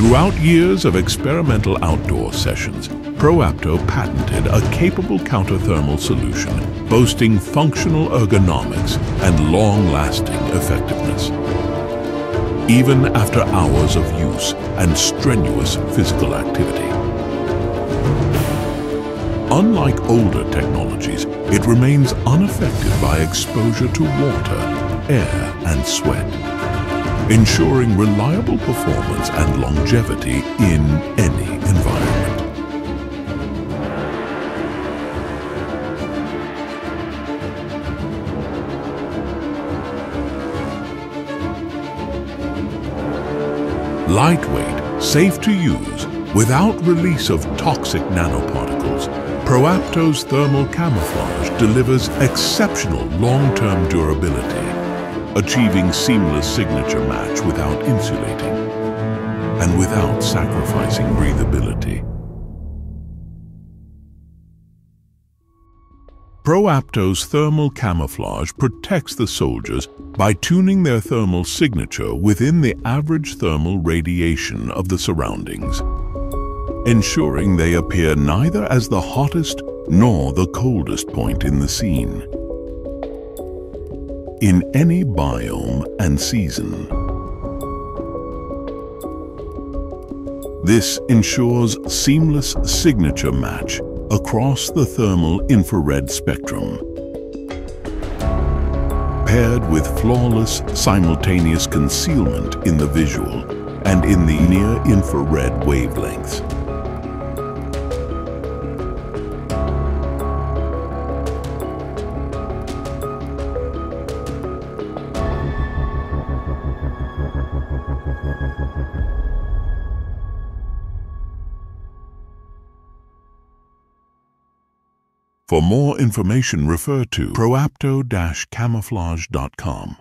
Throughout years of experimental outdoor sessions, ProApto patented a capable counterthermal solution boasting functional ergonomics and long-lasting effectiveness. Even after hours of use and strenuous physical activity. Unlike older technologies, it remains unaffected by exposure to water, air and sweat, ensuring reliable performance and longevity in any environment. Lightweight, safe to use, without release of toxic nanoparticles, Proapto's thermal camouflage delivers exceptional long-term durability, achieving seamless signature match without insulating and without sacrificing breathability. ProApto's thermal camouflage protects the soldiers by tuning their thermal signature within the average thermal radiation of the surroundings, ensuring they appear neither as the hottest nor the coldest point in the scene. In any biome and season. This ensures seamless signature match across the thermal infrared spectrum. Paired with flawless simultaneous concealment in the visual and in the near-infrared wavelengths. For more information refer to proapto-camouflage.com.